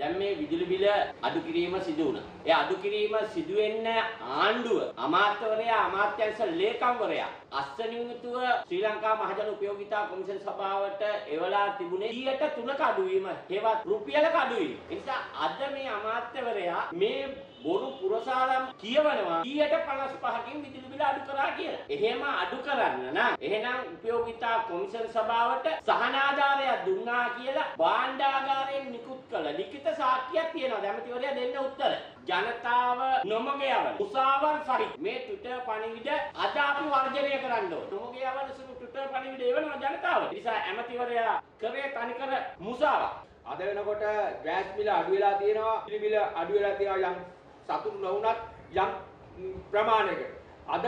දැන් මේ විදුලි බිල අඩු කිරීම සිදු වුණා. ඒ අඩු කිරීම සිදු වෙන්න ආණ්ඩුව අමාත්‍යවරයා අමාත්‍යංශ ලේකම්වරයා අස්සනියුතුව ශ්‍රී ලංකා මහජන උපයෝගිතා කොමිෂන් සභාවට එවලා තිබුණේ 3ක අඩුවීම. ඒවත් රුපියලක අඩුවීම. ඒ නිසා අද මේ අමාත්‍යවරයා මේ බොරු පුරසාරම් කියවනවා 155කින් විදුලි බිල අඩු කරා කියලා. එහෙම අඩු කරන්න නම් එහෙනම් උපයෝගිතා කොමිෂන් සභාවට සහනාධාරයක් දුන්නා කියලා භාණ්ඩාගාරයෙන් නිකුත් කළ ලිඛිත සාක්ෂියක් තියෙනවා. දැමතිවරයා දෙන්න උත්තර. ජනතාව නොමග යවන මුසාවර් සහිත මේ Twitter පණිවිඩ අද අපි වර්ජනය කරන්න ඕන. නොමග යවන සුළු Twitter පණිවිඩ එවනවා ජනතාවට. ඒ නිසා ඇමතිවරයා කරේ තනිකර මුසාවක්. අද වෙනකොට ගෑස් මිල අඩු වෙලා තියෙනවා, පිලි මිල අඩු වෙලා තියෙනවා යම් සතුටු නොවුනත් යම් ප්‍රමාණයකට. අද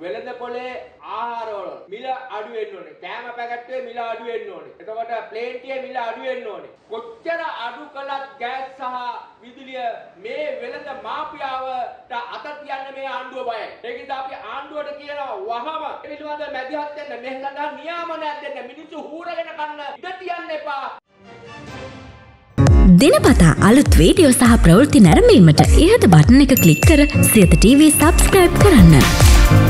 වෙළඳ පොලේ ආහාරවල මිල අඩු වෙන්න ඕනේ. කෑම පැකට්ටුවේ මිල අඩු වෙන්න ඕනේ. එතකොට ප්ලේන් ටිකේ මිල අඩු වෙන්න ඕනේ. කොච්චර අඩු කළත් ගෑස් සහ විදුලිය මේ වෙළඳ මාෆියාවට අත තියන්න මේ ආණ්ඩුව බයයි. ඒකින්ද අපි ආණ්ඩුවට කියනවා වහම ඒ පිළිබඳ මැදිහත් වෙන්න මේ සඳහා නියාමනයක් දෙන්න. මිනිස්සු හූරගෙන කන්න ඉඩ තියන්න එපා. දිනපතා අලුත් වීඩියෝ සහ ප්‍රවෘත්ති නැරඹීමට ඉහත බටන එක කලික් කර සියත TV සබස්ක්‍රයිබ් කරන්න.